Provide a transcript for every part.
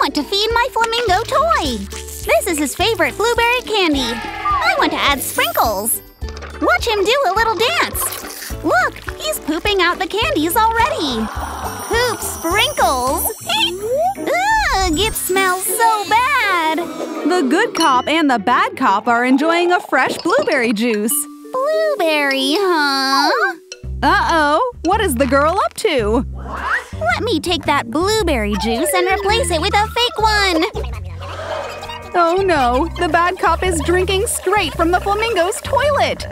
want to feed my flamingo toy. This is his favorite blueberry candy. I want to add sprinkles. Watch him do a little dance. Look, he's pooping out the candies already. Poop sprinkles. Ugh, it smells so bad. The good cop and the bad cop are enjoying a fresh blueberry juice. Blueberry, huh? Uh-oh, what is the girl up to? Let me take that blueberry juice and replace it with a fake one. Oh no, the bad cop is drinking straight from the flamingo's toilet.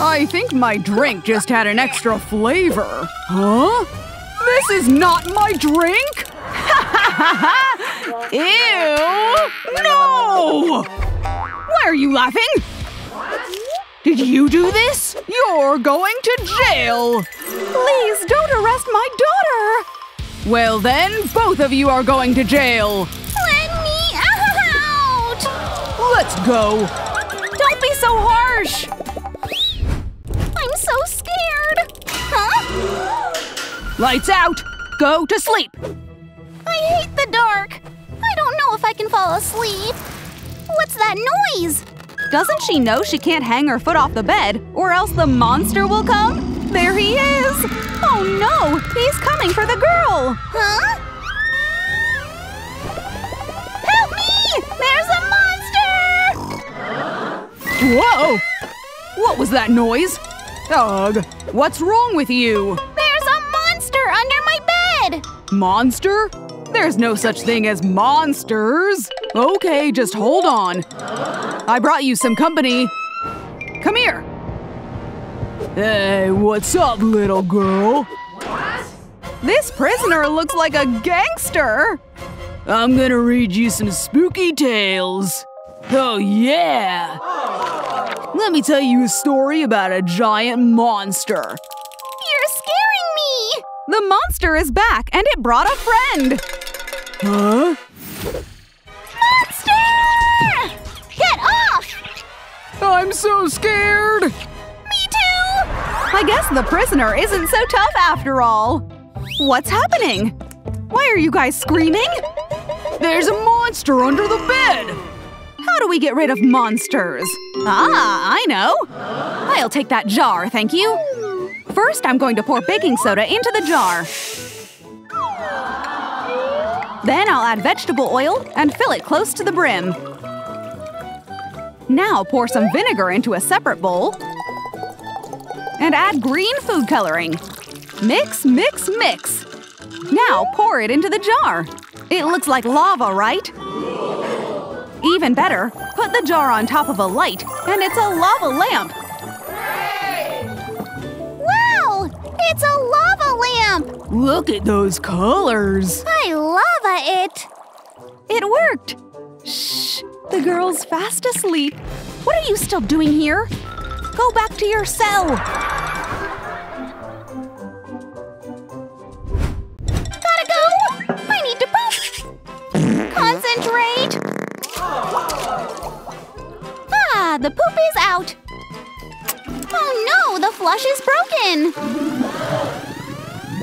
I think my drink just had an extra flavor. Huh? This is not my drink? Ew! No! Why are you laughing? Did you do this? You're going to jail! Please don't arrest my daughter! Well then, both of you are going to jail! Let me out! Let's go! Don't be so harsh! I'm so scared! Huh? Lights out! Go to sleep! I hate the dark! I don't know if I can fall asleep. What's that noise? Doesn't she know she can't hang her foot off the bed, or else the monster will come? There he is! Oh no! He's coming for the girl! Huh? Help me! There's a monster! Whoa! What was that noise? Ugh, what's wrong with you? There's a monster under my bed! Monster? There's no such thing as monsters! Okay, just hold on. I brought you some company. Come here. Hey, what's up, little girl? What? This prisoner looks like a gangster! I'm gonna read you some spooky tales. Oh, yeah! Let me tell you a story about a giant monster. You're scaring me! The monster is back, and it brought a friend! Huh? I'm so scared! Me too! I guess the prisoner isn't so tough after all. What's happening? Why are you guys screaming? There's a monster under the bed! How do we get rid of monsters? Ah, I know! I'll take that jar, thank you. First, I'm going to pour baking soda into the jar. Then I'll add vegetable oil and fill it close to the brim. Now pour some vinegar into a separate bowl and add green food coloring. Mix, mix, mix. Now pour it into the jar. It looks like lava, right? Even better, put the jar on top of a light and it's a lava lamp. Wow! It's a lava lamp! Look at those colors. I lava it! It worked. Shh, the girl's fast asleep. What are you still doing here? Go back to your cell. Gotta go! I need to poop! Concentrate! Ah, the poop is out! Oh no, the flush is broken!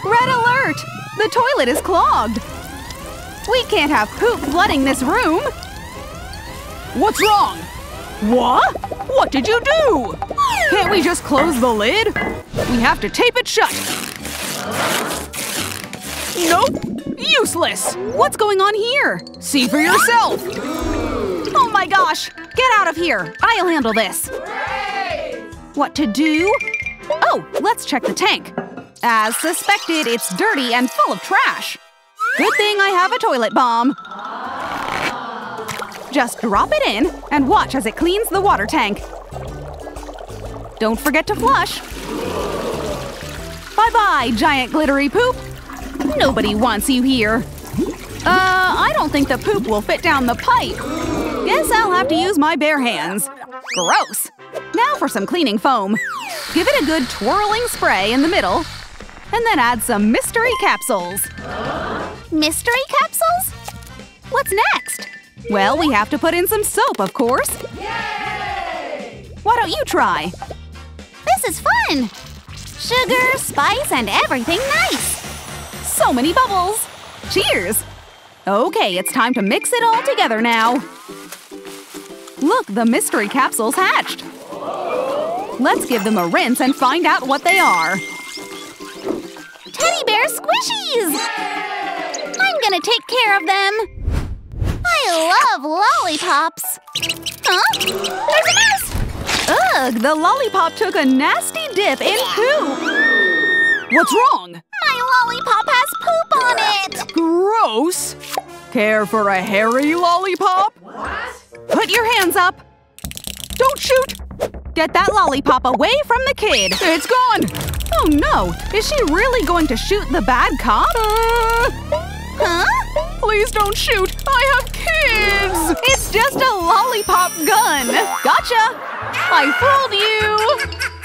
Red alert! The toilet is clogged. We can't have poop flooding this room. What's wrong? What? What did you do? Can't we just close the lid? We have to tape it shut. Nope. Useless. What's going on here? See for yourself. Oh my gosh. Get out of here. I'll handle this. What to do? Oh, let's check the tank. As suspected, it's dirty and full of trash. Good thing I have a toilet bomb. Just drop it in and watch as it cleans the water tank. Don't forget to flush. Bye-bye, giant glittery poop. Nobody wants you here. Uh, I don't think the poop will fit down the pipe. Guess I'll have to use my bare hands. Gross. Now for some cleaning foam. Give it a good twirling spray in the middle, and then add some mystery capsules. Mystery capsules? What's next? Well, we have to put in some soap, of course. Why don't you try? This is fun! Sugar, spice, and everything nice! So many bubbles! Cheers! Okay, it's time to mix it all together now. Look, the mystery capsule's hatched. Let's give them a rinse and find out what they are. Teddy bear squishies! I'm gonna take care of them. I love lollipops. Huh? There's a mouse! Ugh, the lollipop took a nasty dip in poop. What's wrong? My lollipop has poop on it! Gross! Care for a hairy lollipop? What? Put your hands up! Don't shoot! Get that lollipop away from the kid! It's gone! Oh no! Is she really going to shoot the bad cop? Uh, Huh? please don't shoot! I have kids! It's just a lollipop gun! Gotcha! I fooled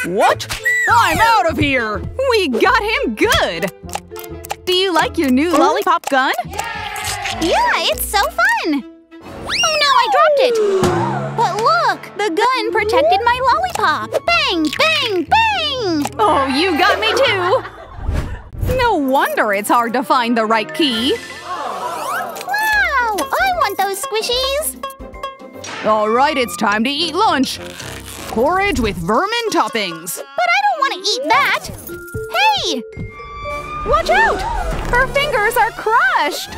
you! What? I'm out of here! We got him good! Do you like your new lollipop gun? Yeah, it's so fun! Oh no, I dropped it! But look, the gun protected my lollipop! Bang, bang, bang! Oh, you got me too! No wonder it's hard to find the right key. Wow, I want those squishies! All right, it's time to eat lunch. Porridge with vermin toppings. But I don't want to eat that! Hey! Watch out! Her fingers are crushed!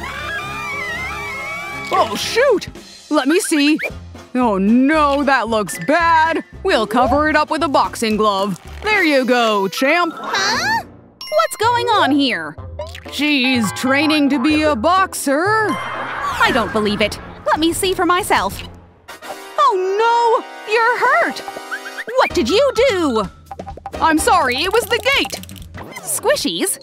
Oh, shoot! Let me see. Oh no, that looks bad. We'll cover it up with a boxing glove. There you go, champ. Huh? What's going on here? She's training to be a boxer. I don't believe it. Let me see for myself. Oh no! You're hurt! What did you do? I'm sorry, it was the gate! Squishies?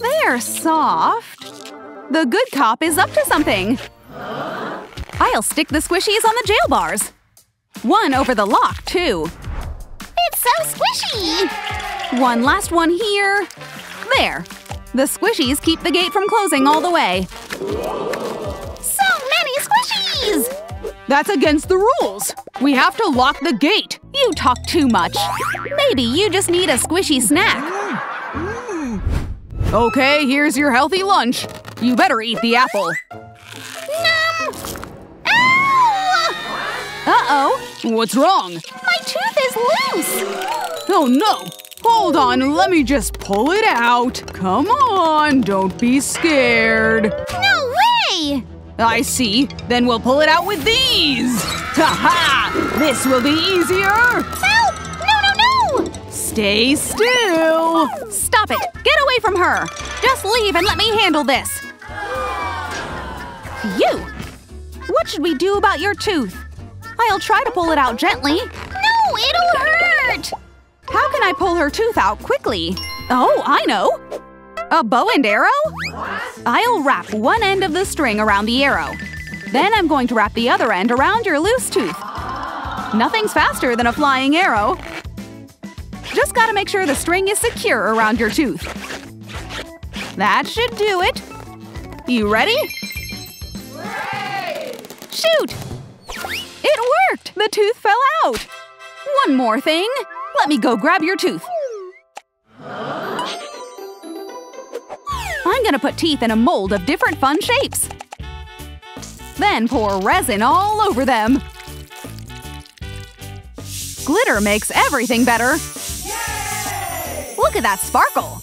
They're soft. The good cop is up to something. I'll stick the squishies on the jail bars. One over the lock, too. It's so squishy! One last one here. There. The squishies keep the gate from closing all the way. So many squishies! That's against the rules. We have to lock the gate. You talk too much. Maybe you just need a squishy snack. Okay, here's your healthy lunch. You better eat the apple. Uh-oh. What's wrong? My tooth is loose! Oh no! Hold on, let me just pull it out. Come on, don't be scared. No way! I see. Then we'll pull it out with these. Ha-ha! This will be easier. Help! No, no, no! Stay still. Stop it. Get away from her. Just leave and let me handle this. You. What should we do about your tooth? I'll try to pull it out gently. No, it'll hurt! How can I pull her tooth out quickly? Oh, I know! A bow and arrow? I'll wrap one end of the string around the arrow. Then I'm going to wrap the other end around your loose tooth. Nothing's faster than a flying arrow. Just gotta make sure the string is secure around your tooth. That should do it. You ready? Shoot! It worked! The tooth fell out! One more thing. Let me go grab your tooth. I'm gonna put teeth in a mold of different fun shapes. Then pour resin all over them. Glitter makes everything better. Look at that sparkle.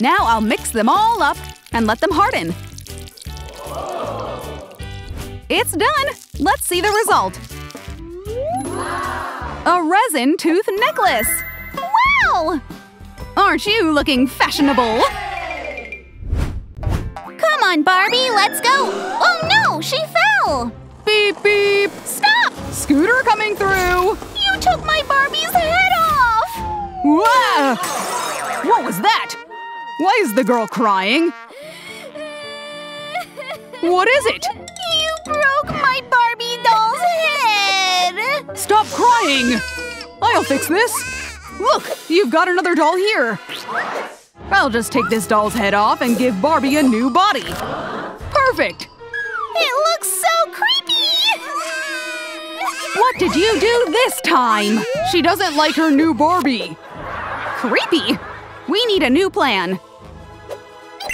Now I'll mix them all up and let them harden. It's done! Let's see the result. A resin tooth necklace! Wow! Aren't you looking fashionable? Come on, Barbie, let's go! Oh no, she fell! Beep beep! Stop! Scooter coming through! You took my Barbie's head off! Whoa! What was that? Why is the girl crying? What is it? You broke my Barbie! Stop crying! I'll fix this. Look, you've got another doll here. I'll just take this doll's head off and give Barbie a new body. Perfect! It looks so creepy! What did you do this time? She doesn't like her new Barbie. Creepy! We need a new plan.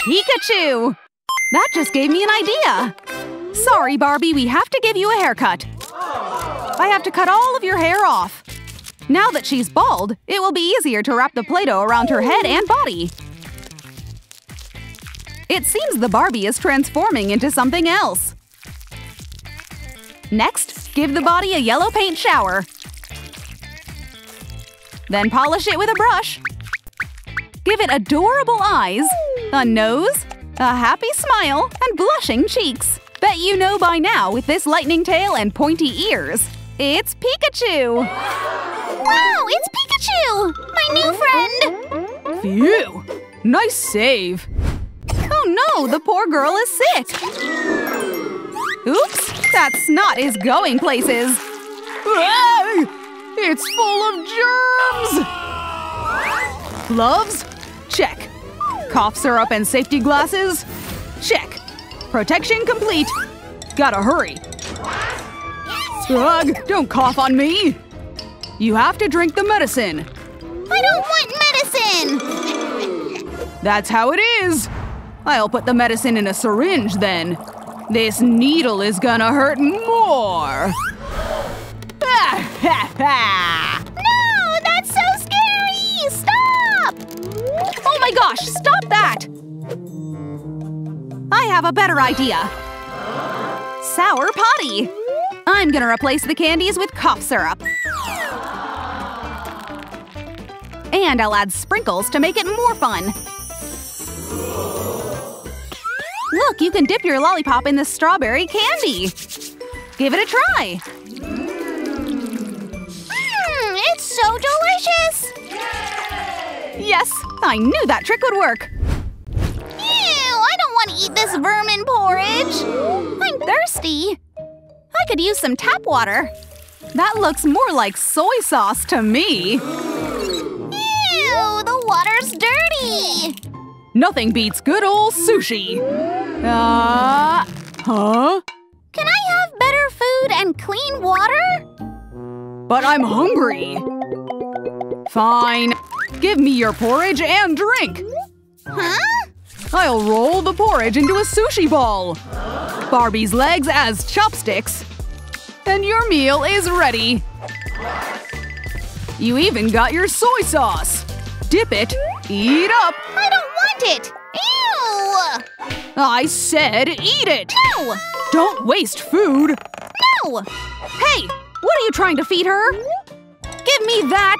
Pikachu! That just gave me an idea! Sorry, Barbie, we have to give you a haircut. I have to cut all of your hair off. Now that she's bald, it will be easier to wrap the Play-Doh around her head and body. It seems the Barbie is transforming into something else. Next, give the body a yellow paint shower. Then polish it with a brush. Give it adorable eyes, a nose, a happy smile, and blushing cheeks. Bet you know by now with this lightning tail and pointy ears. It's Pikachu! Wow, it's Pikachu! My new friend! Phew! Nice save! Oh no, the poor girl is sick! Oops, that snot is going places! It's full of germs! Gloves? Check. Cough syrup and safety glasses? Check. Protection complete. Gotta hurry. Ugh, don't cough on me! You have to drink the medicine. I don't want medicine! That's how it is! I'll put the medicine in a syringe then. This needle is gonna hurt more! No, that's so scary! Stop! Oh my gosh, stop that! I have a better idea. Sour potty! I'm gonna replace the candies with cough syrup. And I'll add sprinkles to make it more fun. Look, you can dip your lollipop in the strawberry candy. Give it a try. Mmm, it's so delicious! Yes, I knew that trick would work. Ew, I don't want to eat this vermin porridge! I'm thirsty. I could use some tap water. That looks more like soy sauce to me. Ew, the water's dirty! Nothing beats good old sushi. Uh, huh? Can I have better food and clean water? But I'm hungry. Fine. Give me your porridge and drink. Huh? I'll roll the porridge into a sushi ball. Barbie's legs as chopsticks. And your meal is ready. You even got your soy sauce. Dip it, eat up. I don't want it! Ew! I said eat it. No! Don't waste food. No! Hey, what are you trying to feed her? Give me that!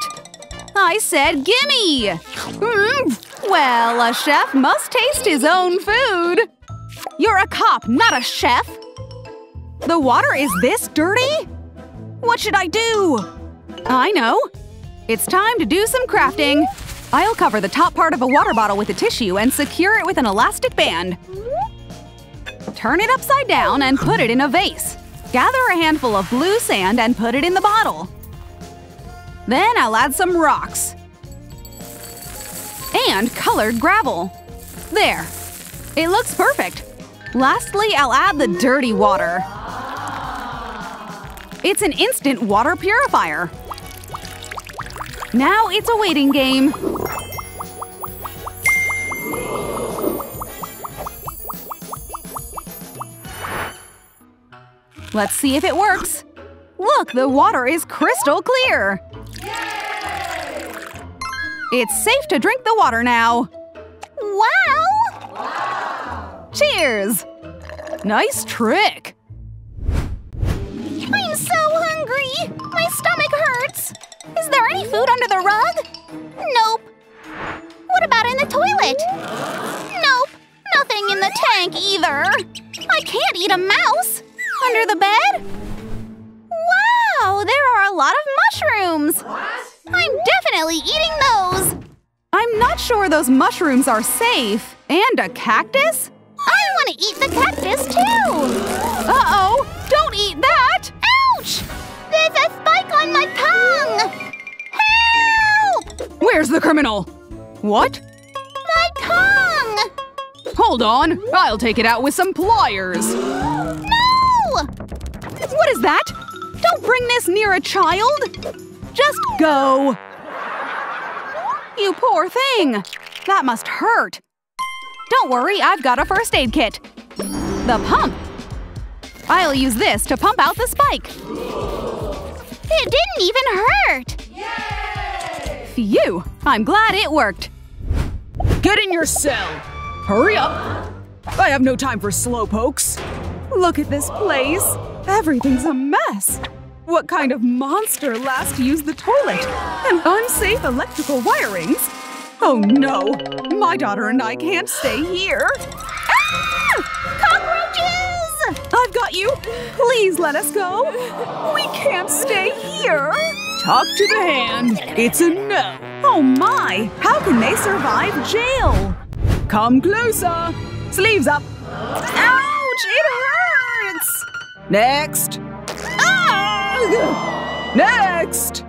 I said gimme! Mm, well, a chef must taste his own food. You're a cop, not a chef. The water is this dirty? What should I do? I know. It's time to do some crafting. I'll cover the top part of a water bottle with a tissue and secure it with an elastic band. Turn it upside down and put it in a vase. Gather a handful of blue sand and put it in the bottle. Then I'll add some rocks. And colored gravel. There. It looks perfect. Lastly, I'll add the dirty water. It's an instant water purifier. Now it's a waiting game. Let's see if it works. Look, the water is crystal clear. It's safe to drink the water now. Wow! Cheers! Nice trick. I'm so hungry! My stomach hurts! Is there any food under the rug? Nope. What about in the toilet? Nope. Nothing in the tank either. I can't eat a mouse. Under the bed? Wow, there are a lot of mushrooms. What? I'm definitely eating those. I'm not sure those mushrooms are safe. And a cactus? I want to eat the cactus too. Uh-oh! Don't eat that! Ouch! There's a spike on my tongue! Help! Where's the criminal? What? My tongue! Hold on, I'll take it out with some pliers. No! What is that? Bring this near a child! Just go! You poor thing! That must hurt. Don't worry, I've got a first aid kit. The pump! I'll use this to pump out the spike. It didn't even hurt! Yay! Phew! I'm glad it worked. Get in your cell! Hurry up! I have no time for slowpokes. Look at this place. Everything's a mess. What kind of monster last used the toilet? And unsafe electrical wirings? Oh no! My daughter and I can't stay here. Cockroaches! I've got you! Please let us go! We can't stay here! Talk to the hand. It's a no. Oh my! How can they survive jail? Come closer. Sleeves up. Ouch! It hurts! Next. Ah! Next.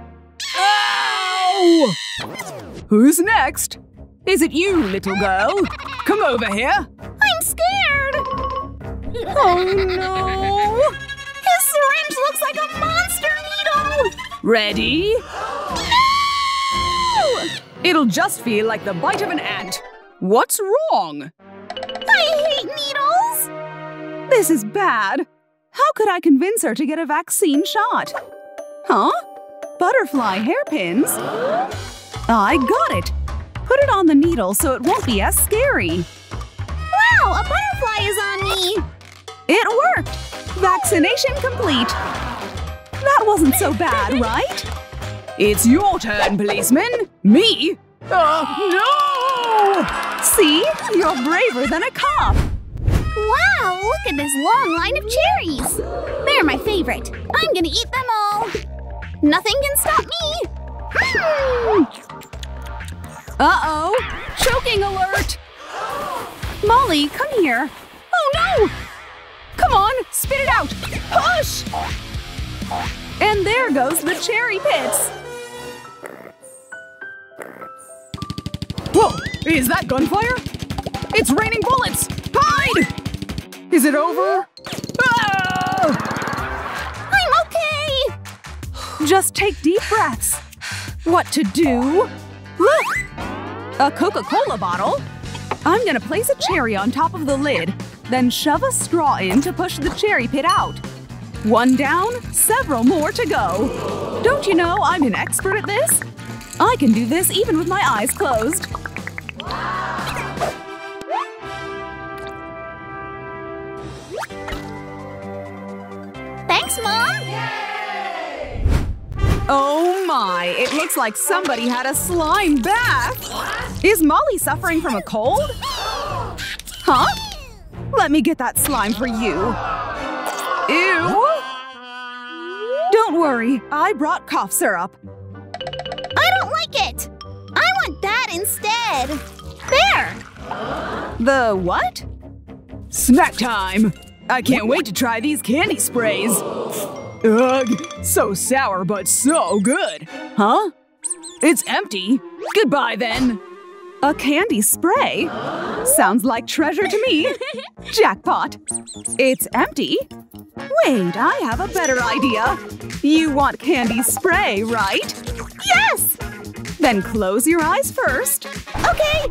Ow! Who's next? Is it you, little girl? Come over here. I'm scared! Oh no! His syringe looks like a monster needle! Ready? No! It'll just feel like the bite of an ant. What's wrong? I hate needles! This is bad. How could I convince her to get a vaccine shot? Huh? Butterfly hairpins? I got it! Put it on the needle so it won't be as scary. Wow, a butterfly is on me! It worked! Vaccination complete! That wasn't so bad, right? It's your turn, policeman. Me? Oh, no! See? You're braver than a cop! Wow, look at this long line of cherries! They're my favorite. I'm gonna eat them all! Nothing can stop me! Mm. Uh-oh! Choking alert! Molly, come here! Oh no! Come on, spit it out! Push! And there goes the cherry pits! Whoa! Is that gunfire? It's raining bullets! Hide! Is it over? Ah! I'm okay! Just take deep breaths. What to do? Look! A Coca-Cola bottle. I'm gonna place a cherry on top of the lid, then shove a straw in to push the cherry pit out. One down, several more to go. Don't you know I'm an expert at this? I can do this even with my eyes closed. Looks like somebody had a slime bath! Is Molly suffering from a cold? Huh? Let me get that slime for you. Ew! Don't worry, I brought cough syrup. I don't like it! I want that instead! There! The what? Snack time! I can't wait to try these candy sprays. Ugh, so sour but so good. Huh? It's empty. Goodbye then. A candy spray? Sounds like treasure to me. Jackpot. It's empty? Wait, I have a better idea. You want candy spray, right? Yes! Then close your eyes first. Okay!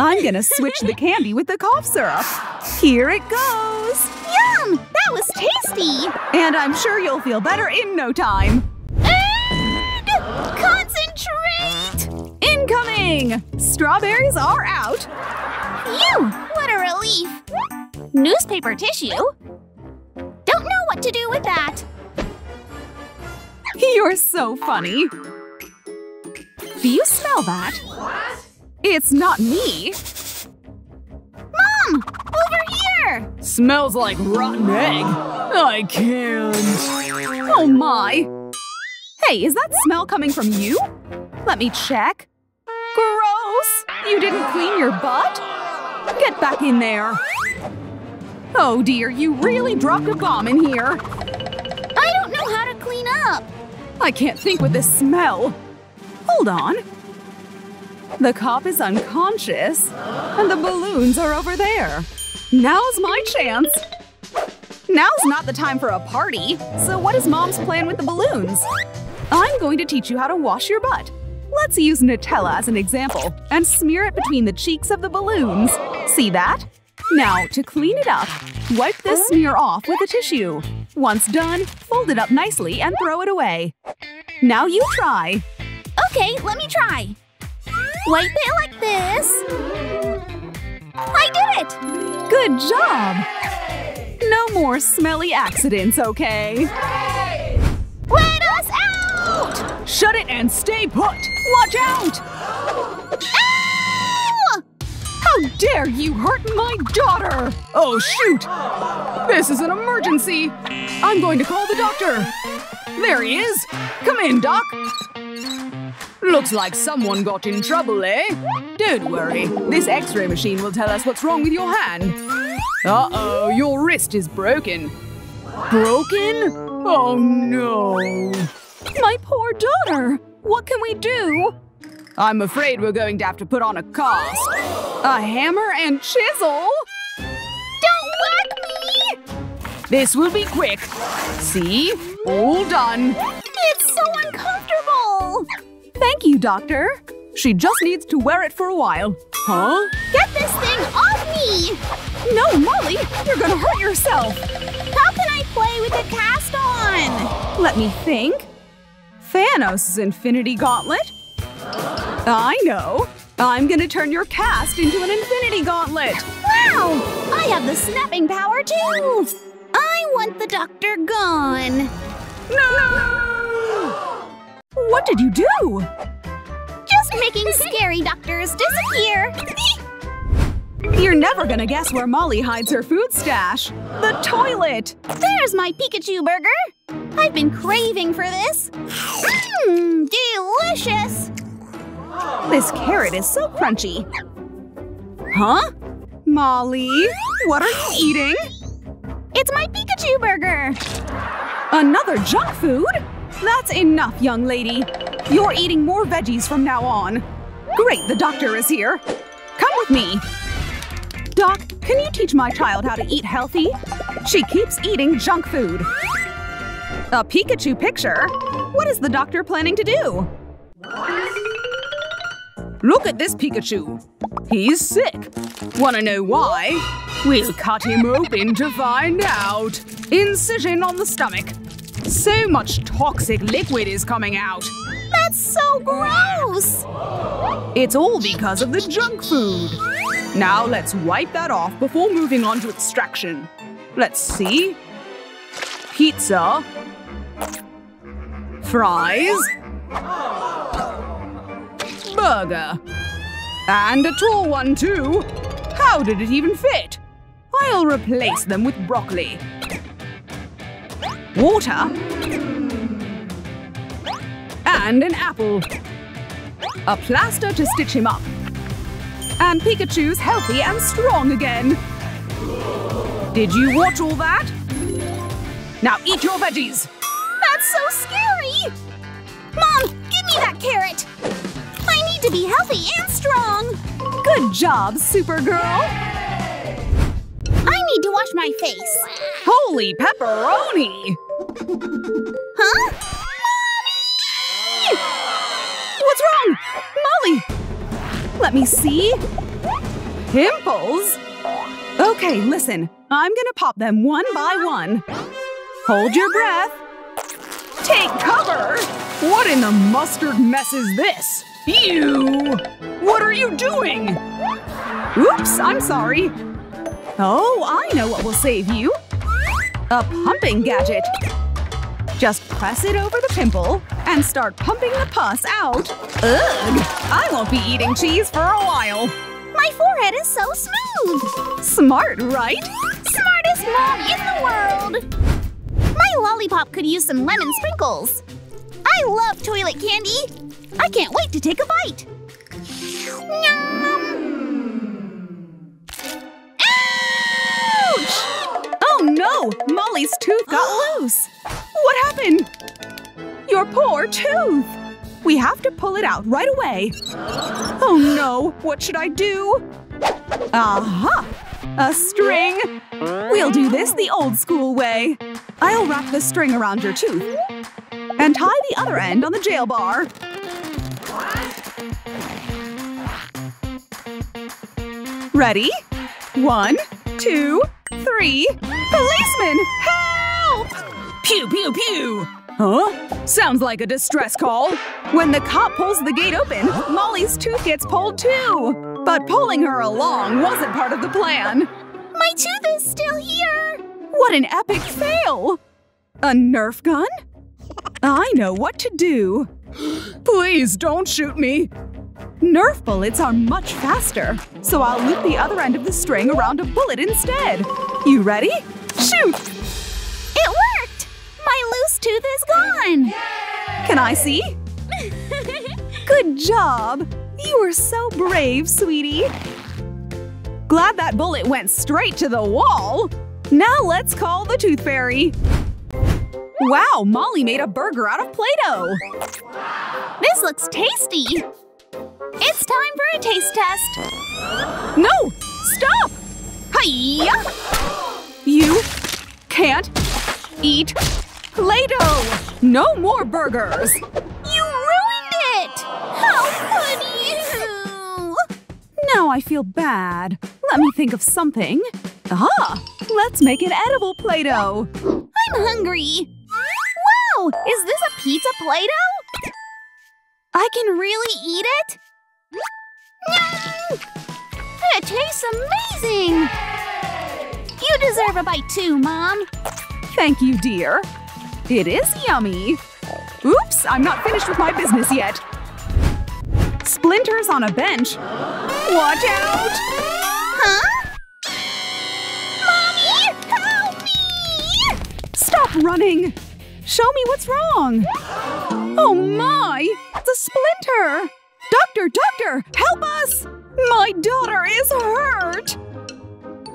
I'm gonna switch the candy with the cough syrup. Here it goes! Yum! That was tasty! And I'm sure you'll feel better in no time. And concentrate! Incoming! Strawberries are out. Phew! What a relief! Newspaper tissue? Don't know what to do with that. You're so funny. Do you smell that? What? It's not me. Mom! Over here! Smells like rotten egg. I can't. Oh my! Hey, is that smell coming from you? Let me check. Gross! You didn't clean your butt? Get back in there! Oh dear, you really dropped a bomb in here! I don't know how to clean up. I can't think with this smell. Hold on. The cop is unconscious, and the balloons are over there. Now's my chance. Now's not the time for a party, so what is mom's plan with the balloons? I'm going to teach you how to wash your butt. Let's use Nutella as an example and smear it between the cheeks of the balloons. See that? Now, to clean it up, wipe this smear off with a tissue. Once done, fold it up nicely and throw it away. Now you try. Okay, let me try. Wipe it like this. I did it! Good job! No more smelly accidents, okay? Let us out! Shut it and stay put! Watch out! Ow! How dare you hurt my daughter! Oh, shoot! This is an emergency! I'm going to call the doctor! There he is! Come in, Doc! Looks like someone got in trouble, eh? Don't worry, this x-ray machine will tell us what's wrong with your hand. Uh-oh, your wrist is broken. Broken? Oh no! My poor daughter! What can we do? I'm afraid we're going to have to put on a cast. A hammer and chisel? Don't whack me! This will be quick. See? All done. It's so uncomfortable! Thank you, doctor. She just needs to wear it for a while. Huh? Get this thing off me! No, Molly! You're gonna hurt yourself! How can I play with a cast on? Let me think. Thanos' Infinity Gauntlet? I know. I'm gonna turn your cast into an Infinity Gauntlet. Wow! I have the snapping power too! I want the doctor gone. What did you do? Just making scary doctors disappear. You're never gonna guess where Molly hides her food stash. The toilet! There's my Pikachu burger. I've been craving for this. Mmm, delicious. This carrot is so crunchy. Huh? Molly, what are you eating? It's my Pikachu burger. Another junk food? That's enough, young lady. You're eating more veggies from now on. Great, the doctor is here. Come with me. Doc, can you teach my child how to eat healthy? She keeps eating junk food. A Pikachu picture? What is the doctor planning to do? Look at this Pikachu. He's sick. Wanna know why? We'll cut him open to find out. Incision on the stomach. So much toxic liquid is coming out. That's so gross. It's all because of the junk food. Now let's wipe that off before moving on to extraction. Let's see. Pizza. Fries. Burger. And a tall one, too. How did it even fit? I'll replace them with broccoli. Water. And an apple. A plaster to stitch him up. And Pikachu's healthy and strong again. Did you watch all that? Now eat your veggies. That's so scary. Mom, give me that carrot. I need to be healthy and strong. Good job, Supergirl! I need to wash my face. Holy pepperoni! Huh? What's wrong? Molly! Let me see. Pimples? Okay, listen. I'm gonna pop them one by one. Hold your breath. Take cover! What in the mustard mess is this? You! What are you doing? Oops, I'm sorry. Oh, I know what will save you. A pumping gadget. Just press it over the pimple and start pumping the pus out. Ugh! I won't be eating cheese for a while. My forehead is so smooth. Smart, right? Smartest mom in the world. My lollipop could use some lemon sprinkles. I love toilet candy. I can't wait to take a bite. Ouch! Oh no! Molly's tooth got loose! What happened? Your poor tooth! We have to pull it out right away. Oh no! What should I do? Aha! A string! We'll do this the old school way. I'll wrap the string around your tooth and tie the other end on the jail bar. Ready? One, two, three. Policeman, help! Pew, pew, pew! Huh? Sounds like a distress call. When the cop pulls the gate open, Molly's tooth gets pulled too. But pulling her along wasn't part of the plan. My tooth is still here! What an epic fail! A Nerf gun? I know what to do. Please don't shoot me. Nerf bullets are much faster, so I'll loop the other end of the string around a bullet instead. You ready? Shoot! It worked! My loose tooth is gone! Can I see? Good job! You were so brave, sweetie. Glad that bullet went straight to the wall. Now let's call the Tooth Fairy. Wow, Molly made a burger out of Play-Doh. This looks tasty! It's time for a taste test! No! Stop! Hiya! You can't eat Play-Doh! No more burgers! You ruined it! How could you? Now I feel bad. Let me think of something. Ah! Let's make an edible Play-Doh! I'm hungry! Wow! Is this a pizza Play-Doh? I can really eat it? Yum! It tastes amazing! You deserve a bite too, Mom. Thank you, dear. It is yummy. Oops, I'm not finished with my business yet. Splinters on a bench. Watch out! Huh? Mommy, help me! Stop running! Show me what's wrong! Oh my! The splinter! Doctor, doctor, help us! My daughter is hurt!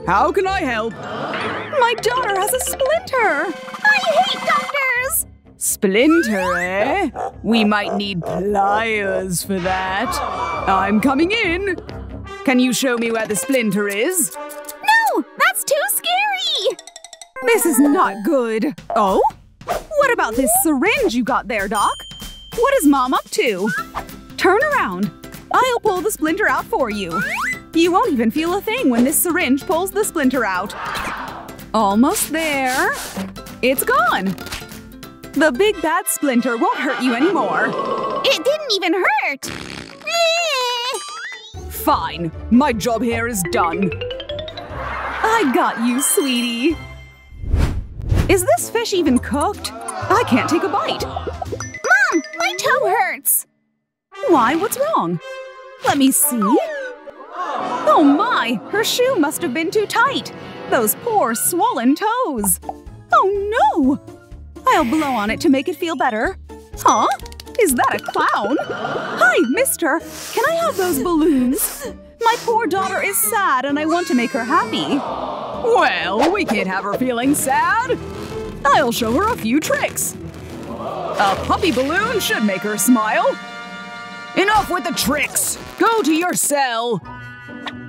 How can I help? My daughter has a splinter! I hate doctors! Splinter, eh? We might need pliers for that. I'm coming in. Can you show me where the splinter is? No, that's too scary! This is not good. Oh? What about this syringe you got there, Doc? What is Mom up to? Turn around. I'll pull the splinter out for you. You won't even feel a thing when this syringe pulls the splinter out. Almost there. It's gone. The big bad splinter won't hurt you anymore. It didn't even hurt! Fine. My job here is done. I got you, sweetie. Is this fish even cooked? I can't take a bite. Mom, my toe hurts! Why? What's wrong? Let me see. Oh my! Her shoe must have been too tight. Those poor swollen toes. Oh no! I'll blow on it to make it feel better. Huh? Is that a clown? Hi, mister. Can I have those balloons? My poor daughter is sad and I want to make her happy. Well, we can't have her feeling sad. I'll show her a few tricks. A puppy balloon should make her smile. Enough with the tricks! Go to your cell!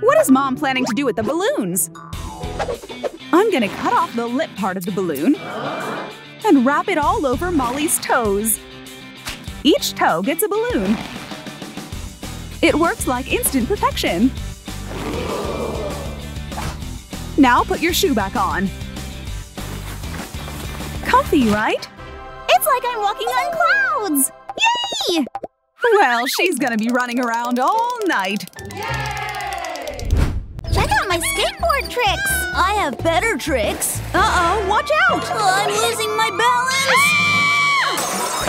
What is mom planning to do with the balloons? I'm gonna cut off the lip part of the balloon and wrap it all over Molly's toes. Each toe gets a balloon. It works like instant protection. Now put your shoe back on. Comfy, right? It's like I'm walking on clouds! Yay! Well, she's gonna be running around all night. Out my skateboard tricks! I have better tricks. Uh-oh, watch out! I'm losing my balance!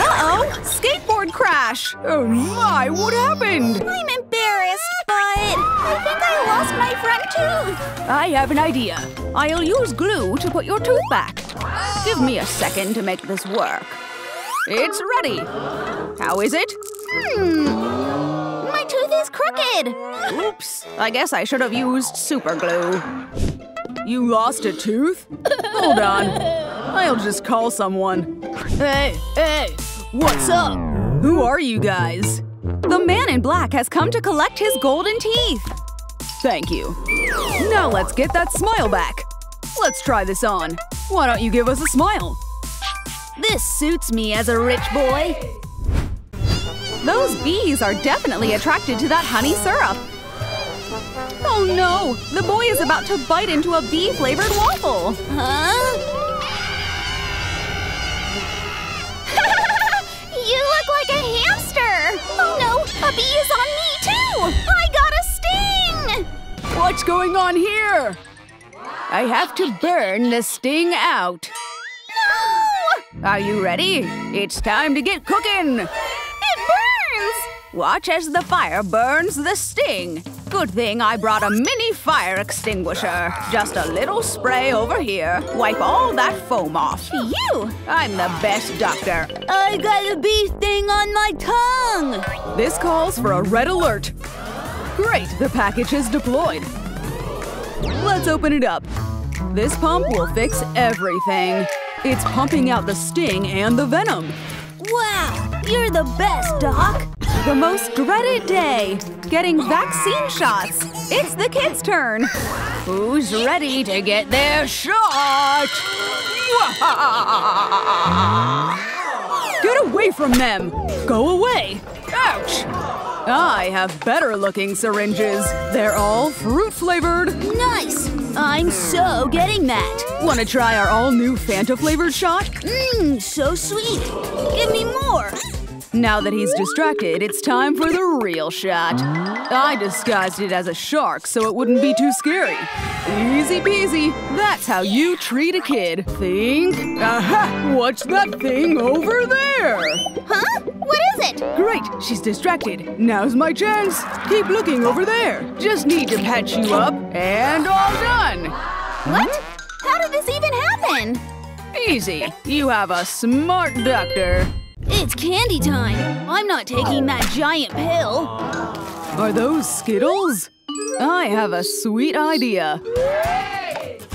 Uh-oh, skateboard crash! Oh my, what happened? I'm embarrassed, but I think I lost my front tooth. I have an idea. I'll use glue to put your tooth back. Give me a second to make this work. It's ready. How is it? Hmm. My tooth is crooked. Oops. I guess I should have used super glue. You lost a tooth? Hold on. I'll just call someone. Hey, hey, what's up? Who are you guys? The man in black has come to collect his golden teeth. Thank you. Now let's get that smile back. Let's try this on. Why don't you give us a smile? This suits me as a rich boy. Those bees are definitely attracted to that honey syrup. Oh no! The boy is about to bite into a bee-flavored waffle! Huh? you look like a hamster! Oh no, a bee is on me too! I got a sting! What's going on here? I have to burn the sting out. No! Are you ready? It's time to get cooking! Watch as the fire burns the sting. Good thing I brought a mini fire extinguisher. Just a little spray over here. Wipe all that foam off. You! I'm the best doctor. I got a bee sting on my tongue! This calls for a red alert. Great, the package is deployed. Let's open it up. This pump will fix everything. It's pumping out the sting and the venom. Wow, you're the best, Doc! The most dreaded day! Getting vaccine shots! It's the kids' turn! Who's ready to get their shot? Get away from them! Go away! Ouch! I have better looking syringes. They're all fruit flavored. Nice! I'm so getting that! Want to try our all new Fanta flavored shot? Mmm, so sweet! Give me more! Now that he's distracted, it's time for the real shot. I disguised it as a shark so it wouldn't be too scary. Easy peasy. That's how you treat a kid. Think. Aha! What's that thing over there? Huh? What is it? Great, she's distracted. Now's my chance. Keep looking over there. Just need to patch you up, and all done. What? How did this even happen? Easy. You have a smart doctor. It's candy time! I'm not taking that giant pill! Are those Skittles? I have a sweet idea.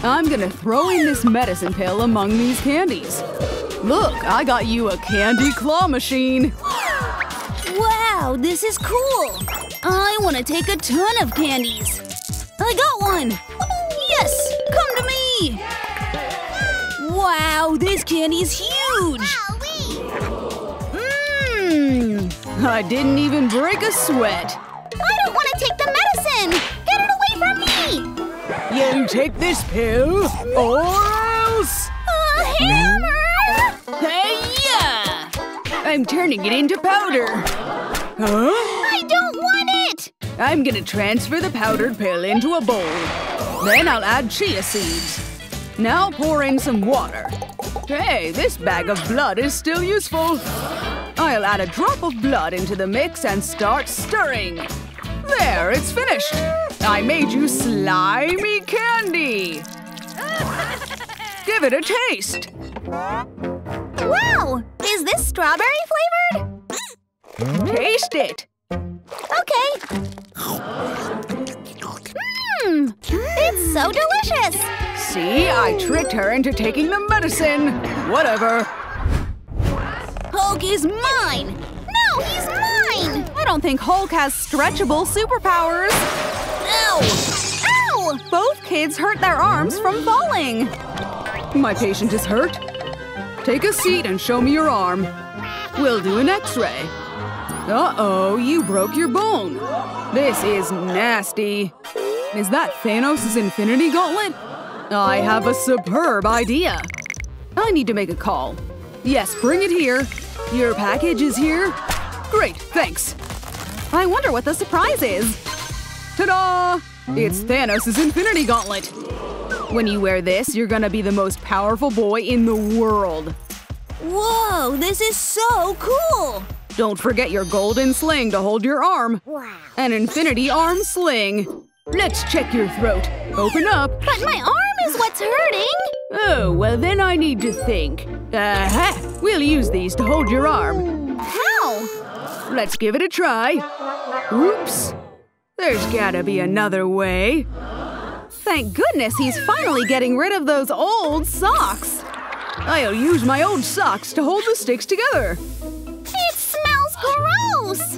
I'm gonna throw in this medicine pill among these candies. Look, I got you a candy claw machine. Wow, this is cool! I want to take a ton of candies! I got one! Yes! Come to me! Wow, this candy's huge! Mmm! I didn't even break a sweat. I don't want to take the medicine! Get it away from me! You take this pill, or else… A hammer! Hey, yeah! I'm turning it into powder. Huh? I don't want it! I'm gonna transfer the powdered pill into a bowl. Then I'll add chia seeds. Now pour in some water. Hey, this bag of blood is still useful. I'll add a drop of blood into the mix and start stirring. There, it's finished. I made you slimy candy. Give it a taste. Wow! Is this strawberry flavored? Taste it. Okay. Mmm! It's so delicious! See, I tricked her into taking the medicine. Whatever. Hulk is mine! No, he's mine! I don't think Hulk has stretchable superpowers! Ow! Ow! Both kids hurt their arms from falling! My patient is hurt. Take a seat and show me your arm. We'll do an x-ray. Uh-oh, you broke your bone. This is nasty. Is that Thanos' Infinity Gauntlet? I have a superb idea. I need to make a call. Yes, bring it here. Your package is here? Great, thanks. I wonder what the surprise is. Ta-da! It's hmm? Thanos' Infinity Gauntlet. When you wear this, you're gonna be the most powerful boy in the world. Whoa, this is so cool! Don't forget your golden sling to hold your arm. Wow. An infinity arm sling. Let's check your throat. Open up. But my arm is what's hurting! Oh, well then I need to think. Aha! Uh -huh. We'll use these to hold your arm. How? Let's give it a try. Oops. There's gotta be another way. Thank goodness he's finally getting rid of those old socks! I'll use my old socks to hold the sticks together. It smells gross!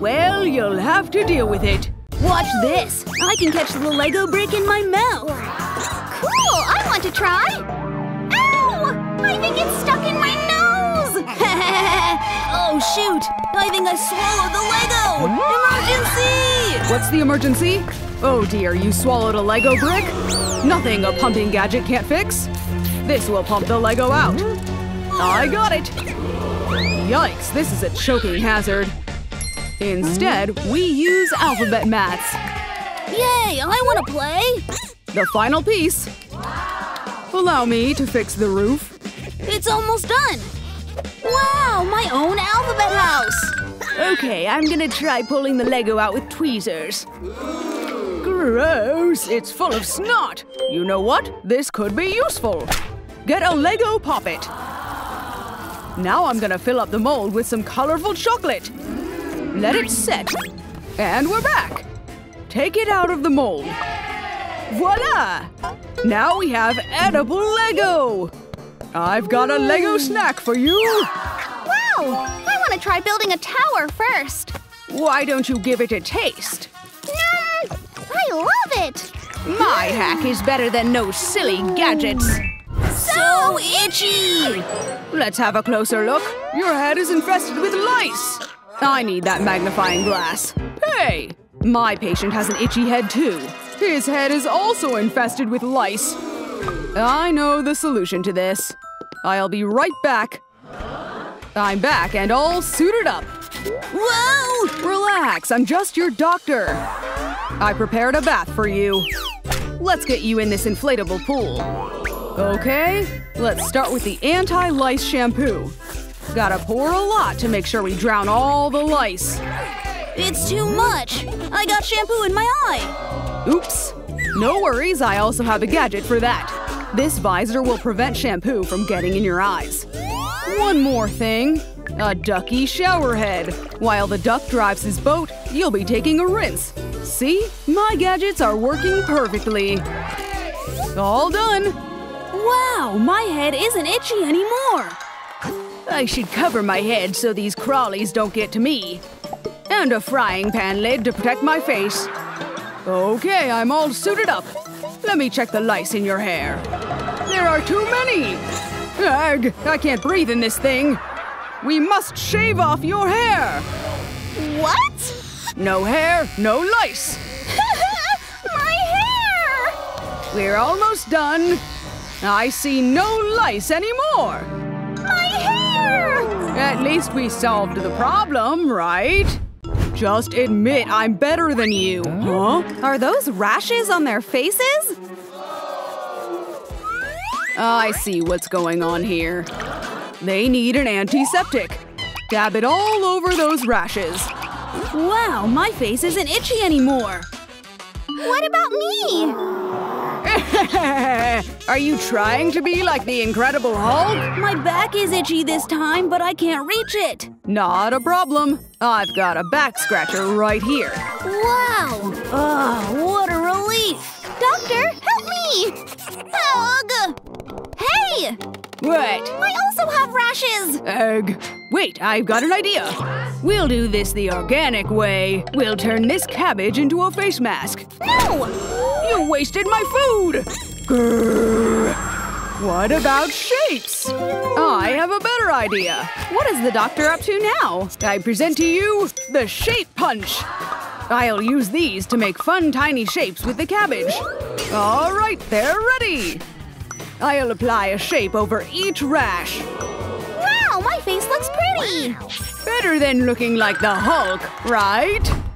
Well, you'll have to deal with it. Watch this! I can catch the Lego brick in my mouth! Cool! I want to try! Ow! I think it's stuck in my nose! Oh shoot! I think I swallowed the Lego! Emergency! What's the emergency? Oh dear, you swallowed a Lego brick? Nothing a pumping gadget can't fix. This will pump the Lego out. I got it! Yikes, this is a choking hazard. Instead, we use alphabet mats. Yay! I want to play! The final piece. Wow. Allow me to fix the roof. It's almost done! Wow, my own alphabet house! Okay, I'm gonna try pulling the Lego out with tweezers. Gross! It's full of snot! You know what? This could be useful! Get a Lego Poppet! Now I'm gonna fill up the mold with some colorful chocolate. Let it set. And we're back! Take it out of the mold. Voila! Now we have edible Lego! I've got a Lego snack for you! Wow! I want to try building a tower first. Why don't you give it a taste? Nom! I love it! My hack is better than no silly gadgets! So itchy! Let's have a closer look. Your head is infested with lice! I need that magnifying glass. Hey! My patient has an itchy head too. His head is also infested with lice. I know the solution to this. I'll be right back. I'm back and all suited up. Whoa! Relax, I'm just your doctor. I prepared a bath for you. Let's get you in this inflatable pool. Okay, let's start with the anti-lice shampoo. Gotta pour a lot to make sure we drown all the lice. It's too much! I got shampoo in my eye! Oops. No worries, I also have a gadget for that. This visor will prevent shampoo from getting in your eyes. One more thing. A ducky shower head. While the duck drives his boat, you'll be taking a rinse. See? My gadgets are working perfectly. All done. Wow, my head isn't itchy anymore! I should cover my head so these crawlies don't get to me. And a frying pan lid to protect my face. Okay, I'm all suited up. Let me check the lice in your hair. There are too many! Ugh, I can't breathe in this thing. We must shave off your hair! What? No hair, no lice! My hair! We're almost done. I see no lice anymore. At least we solved the problem, right? Just admit I'm better than you. Huh? Are those rashes on their faces? I see what's going on here. They need an antiseptic. Dab it all over those rashes. Wow, my face isn't itchy anymore! What about me? Are you trying to be like the Incredible Hulk? My back is itchy this time, but I can't reach it! Not a problem. I've got a back scratcher right here. Wow! Ah, what a relief! Doctor, help me! Ugh! Hey! What? I also have rashes! Ugh. Wait, I've got an idea. We'll do this the organic way. We'll turn this cabbage into a face mask. No! You wasted my food! Grrr. What about shapes? I have a better idea. What is the doctor up to now? I present to you the Shape Punch. I'll use these to make fun tiny shapes with the cabbage. All right, they're ready. I'll apply a shape over each rash. Wow, my face looks pretty! Better than looking like the Hulk, right?